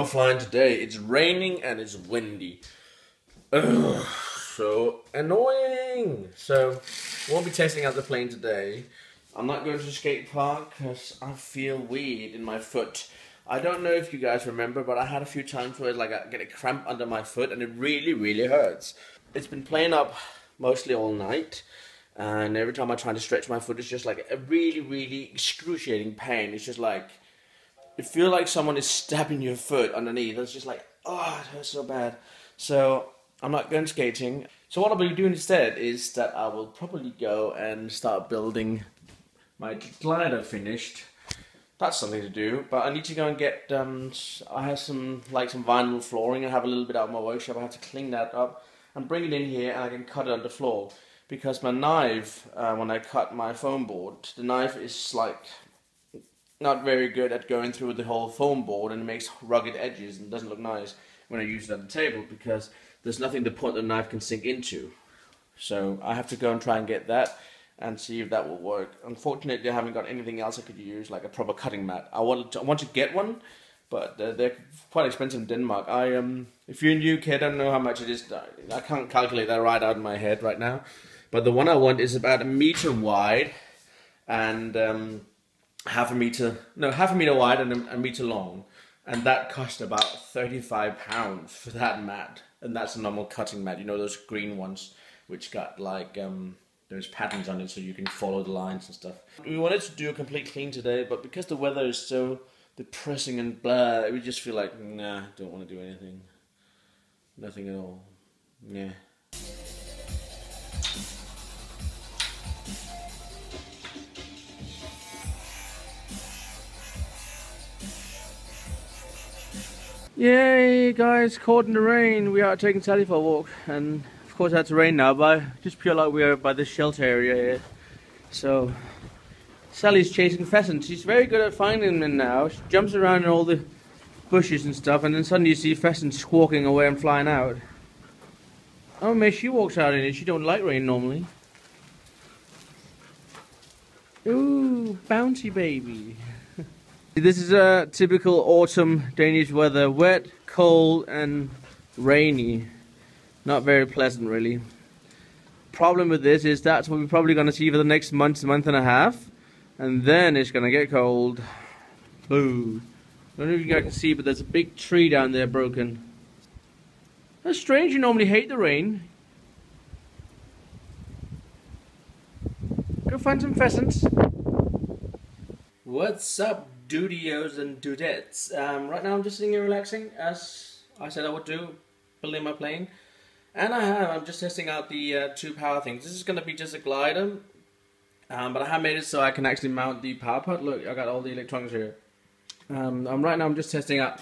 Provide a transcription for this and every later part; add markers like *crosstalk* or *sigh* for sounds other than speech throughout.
No flying today. It's raining and it's windy. Ugh, so annoying. So, won't be testing out the plane today. I'm not going to the skate park because I feel weird in my foot. I don't know if you guys remember, but I had a few times where like I get a cramp under my foot and it really, really hurts. It's been playing up mostly all night, and every time I try to stretch my foot, it's just like a really, really excruciating pain. It's just like it feel like someone is stabbing your foot underneath. It's just like oh, it hurts so bad. So I'm not going skating. So what I'll be doing instead is that I will probably go and start building my glider finished. That's something to do, but I need to go and get. Um, I have some like some vinyl flooring. I have a little bit out of my workshop. I have to clean that up and bring it in here, and I can cut it on the floor because my knife, uh, when I cut my foam board, the knife is like not very good at going through the whole foam board, and it makes rugged edges and doesn't look nice when I use it on the table because there's nothing the point the knife can sink into. So I have to go and try and get that and see if that will work. Unfortunately, I haven't got anything else I could use, like a proper cutting mat. I want to, I want to get one, but uh, they're quite expensive in Denmark. I um, if you're in the UK, I don't know how much it is. I can't calculate that right out of my head right now. But the one I want is about a meter wide, and um, half a meter, no, half a meter wide and a, a meter long, and that cost about thirty-five pounds for that mat, and that's a normal cutting mat. You know those green ones, which got like um there's patterns on it so you can follow the lines and stuff. We wanted to do a complete clean today, but because the weather is so depressing and blah, we just feel like, nah, don't want to do anything. Nothing at all. Yeah. Yay, guys, caught in the rain. We are taking Sally for a walk, and of course it's rain now, but just pure like we're by the shelter area here. So Sally's chasing pheasants. She's very good at finding them now. She jumps around in all the bushes and stuff, and then suddenly you see pheasants squawking away and flying out. Oh, May, she walks out in it. She don't like rain normally. Ooh, bouncy baby. This is a typical autumn Danish weather. Wet, cold, and rainy. Not very pleasant, really. Problem with this is that's what we're probably going to see for the next month, month and a half. And then it's going to get cold. Boo. I don't know if you guys can see, but there's a big tree down there broken. That's strange, you normally hate the rain. Go find some pheasants. What's up, dudios and dudettes? Um, right now I'm just sitting here relaxing, as I said I would do, building my plane. And I have, I'm just testing out the uh, two power things. This is going to be just a glider, um, but I have made it so I can actually mount the power pod. Look, I got all the electronics here. Um, I'm right now I'm just testing out.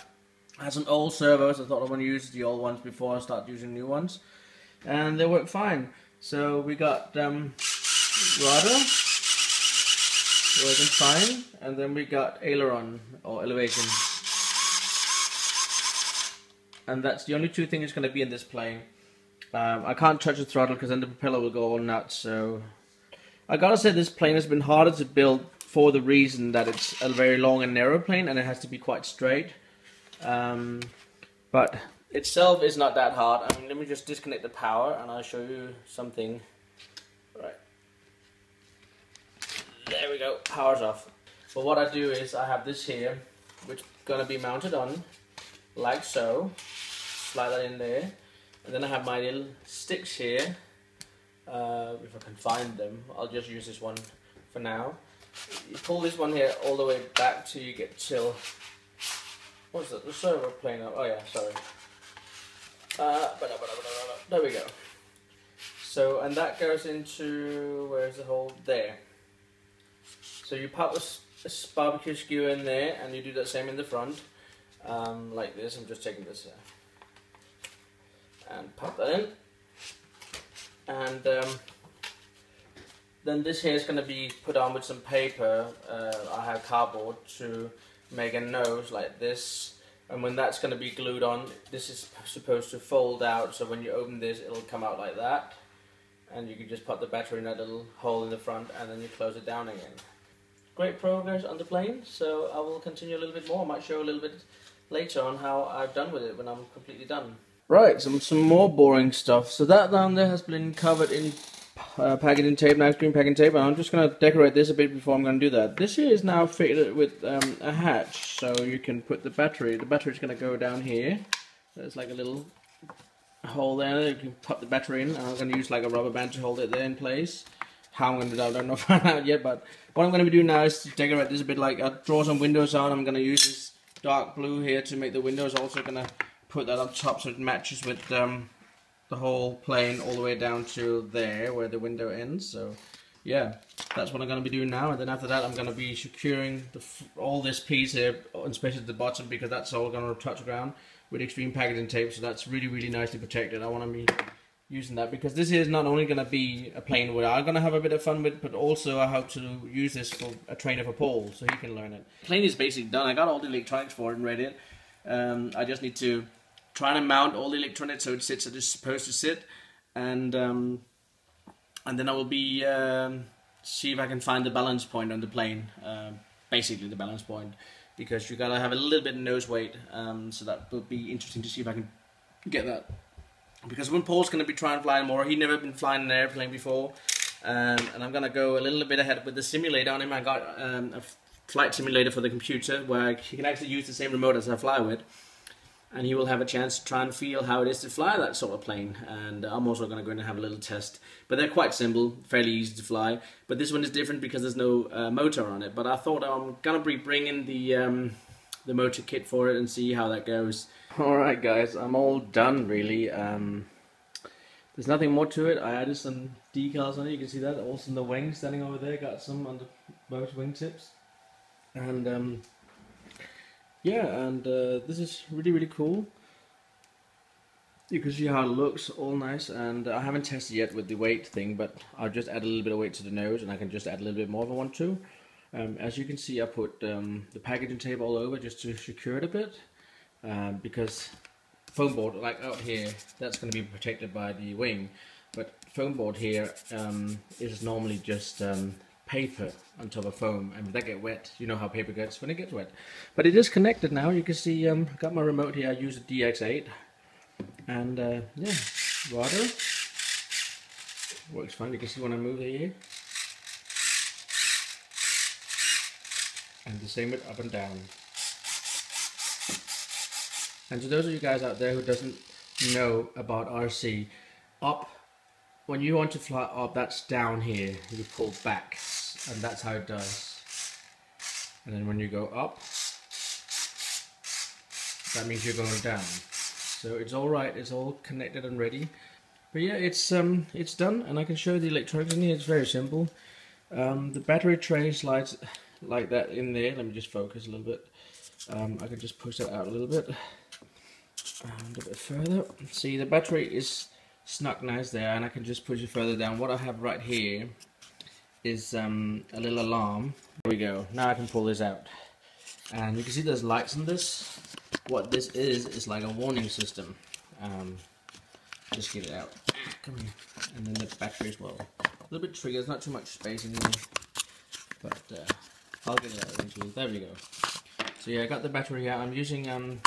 Have some old servos. I thought I want to use the old ones before I start using new ones, and they work fine. So we got um, rudder working fine, and then we got aileron or elevation, and that's the only two things that's going to be in this plane. Um, I can't touch the throttle because then the propeller will go all nuts. So I gotta say this plane has been harder to build for the reason that it's a very long and narrow plane and it has to be quite straight. Um, but itself is not that hard. I mean, let me just disconnect the power and I'll show you something. Right. There we go. Power's off. But what I do is I have this here, which gonna be mounted on like so. Slide that in there and then I have my little sticks here. Uh, if I can find them, I'll just use this one for now. You pull this one here all the way back till you get till. What's that? The servo playing up. Oh yeah, sorry. Uh, there we go. So, and that goes into, where's the hole? There. So you pop a barbecue skewer in there and you do that same in the front. Um, like this, I'm just taking this here and pop that in. And um, then this here is going to be put on with some paper. Uh, I have cardboard to make a nose like this. And when that's going to be glued on, this is supposed to fold out. So when you open this, it'll come out like that. And you can just put the battery in that little hole in the front and then you close it down again. Great progress on the plane. So I will continue a little bit more. I might show a little bit later on how I've done with it when I'm completely done. Right, some some more boring stuff. So that down there has been covered in uh, packaging tape, nice green packaging tape, and I'm just going to decorate this a bit before I'm going to do that. This here is now fitted with um, a hatch, so you can put the battery. The battery is going to go down here. There's like a little hole there. You can put the battery in. I'm going to use like a rubber band to hold it there in place. How I'm going to do that, I don't know find out yet, but what I'm going to be doing now is to decorate this a bit like, I draw some windows on. I'm going to use this dark blue here to make the windows. Also going to put that on top so it matches with um, the whole plane all the way down to there where the window ends. So yeah, that's what I'm going to be doing now. And then after that, I'm going to be securing the, all this piece here, especially the bottom, because that's all going to touch ground with extreme packaging tape. So that's really, really nicely protected. I want to be using that because this is not only going to be a plane where I'm going to have a bit of fun with, but also I hope to use this for a trainer for Paul so he can learn it. Plane is basically done. I got all the electronics for it and ready. Um, I just need to try and mount all the electronics so it sits as it's supposed to sit, and um, and then I will be um, see if I can find the balance point on the plane. Uh, basically, the balance point because you gotta have a little bit of nose weight. Um, so that will be interesting to see if I can get that because when Paul's going to be trying flying more, he'd never been flying an airplane before, um, and I'm going to go a little bit ahead with the simulator on him. I got um, a flight simulator for the computer where he can actually use the same remote as I fly with, and he will have a chance to try and feel how it is to fly that sort of plane. And I'm also going to go and have a little test, but they're quite simple, fairly easy to fly. But this one is different because there's no uh, motor on it. But I thought I'm going to be bringing the um, the motor kit for it and see how that goes. *laughs* Alright guys, I'm all done really. Um, there's nothing more to it. I added some decals on it, you can see that. Also in the wing standing over there, got some on the both wingtips. And um, yeah, and uh, this is really really cool. You can see how it looks, all nice, and I haven't tested yet with the weight thing, but I'll just add a little bit of weight to the nose, and I can just add a little bit more if I want to. Um, as you can see, I put um, the packaging tape all over just to secure it a bit um, because foam board like out here that's going to be protected by the wing. But foam board here um, is normally just um, paper on top of foam. And if that get wet you know how paper gets when it gets wet. But it is connected now. You can see um, got my remote here. I use a DX8 and uh, yeah water. Works fine. You can see when I move it here. And the same with up and down and to those of you guys out there who doesn't know about RC, up, when you want to fly up, that's down here. You pull back, and that's how it does. And then when you go up, that means you're going down. So it's all right. It's all connected and ready. But yeah, it's um, it's done, and I can show the electronics in here. It's very simple. Um, the battery tray slides like that in there. Let me just focus a little bit. Um, I can just push that out a little bit and a bit further. See the battery is snuck nice there and I can just push it further down. What I have right here is um, a little alarm. There we go. Now I can pull this out. And you can see there's lights on this. What this is, is like a warning system. Um, just get it out. Come here. And then the battery as well. A little bit triggers, not too much space in there. But uh, I'll get it out eventually. There we go. So yeah, I got the battery out. I'm using um,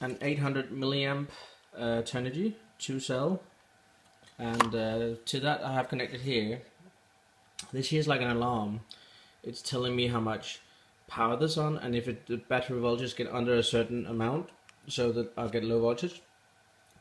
an 800 milliamp uh, Turnigy 2 cell. And uh, to that I have connected here. This here is like an alarm. It's telling me how much power this on and if it, the battery voltage get under a certain amount so that I'll get low voltage.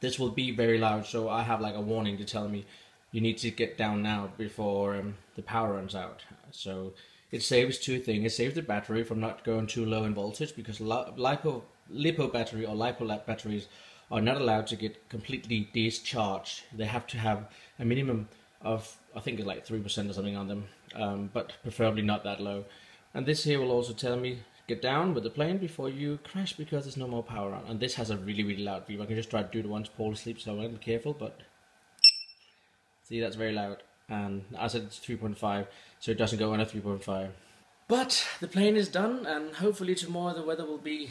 This will be very loud so I have like a warning to tell me you need to get down now before um, the power runs out. So it saves two things. It saves the battery from not going too low in voltage because lipo lipo battery or lipolab batteries are not allowed to get completely discharged. They have to have a minimum of, I think it's like 3% or something on them, um, but preferably not that low. And this here will also tell me, get down with the plane before you crash because there's no more power on. And this has a really, really loud beep. I can just try to do it once Paul sleeps, so I'm careful, but see, that's very loud. And I said it's 3.5, so it doesn't go under 3.5. But the plane is done, and hopefully tomorrow the weather will be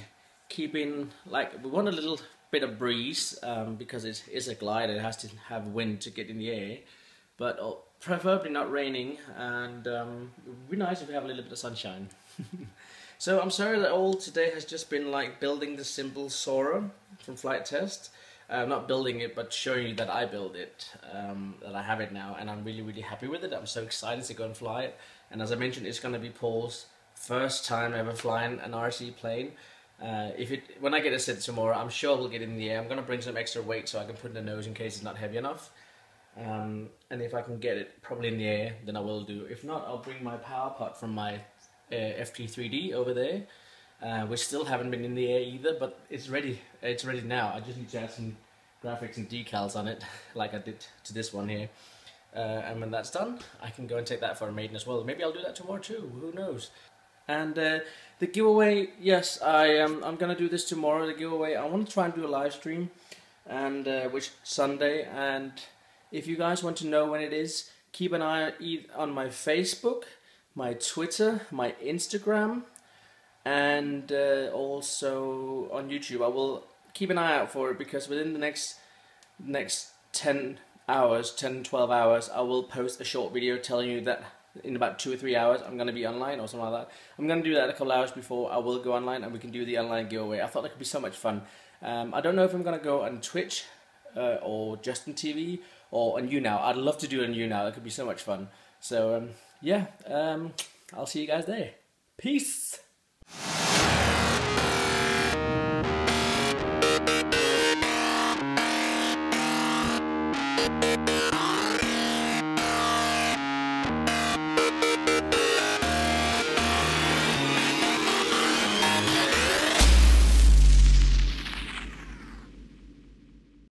keeping like we want a little bit of breeze um, because it is a glider. It has to have wind to get in the air, but uh, preferably not raining. And um, it would be nice if we have a little bit of sunshine. *laughs* So I'm sorry that all today has just been like building the simple Soarer from Flite Test. Uh, not building it, but showing you that I build it, um, that I have it now, and I'm really, really happy with it. I'm so excited to go and fly it. And as I mentioned, it's going to be Paul's first time ever flying an RC plane. Uh, if it when I get a set tomorrow, I'm sure we'll get in the air. I'm gonna bring some extra weight so I can put in the nose in case it's not heavy enough. Um, and if I can get it probably in the air, then I will do. If not, I'll bring my power pod from my uh, FT3D over there, uh, still haven't been in the air either, but it's ready. It's ready now. I just need to add some graphics and decals on it, *laughs* like I did to this one here. Uh, and when that's done, I can go and take that for a maiden as well. Maybe I'll do that tomorrow too. Who knows? And uh, the giveaway, yes, I am. I'm gonna do this tomorrow. The giveaway. I want to try and do a live stream, and uh, which Sunday. And if you guys want to know when it is, keep an eye on my Facebook, my Twitter, my Instagram, and uh, also on YouTube. I will keep an eye out for it because within the next next 10 hours 10 12 hours I will post a short video telling you that in about two or three hours I'm going to be online or something like that. I'm going to do that a couple hours before I will go online and we can do the online giveaway. I thought that could be so much fun. Um, I don't know if I'm to go on Twitch uh, or Justin TV or on YouNow. I'd love to do it on YouNow. It could be so much fun. So um, yeah, um, I'll see you guys there. Peace.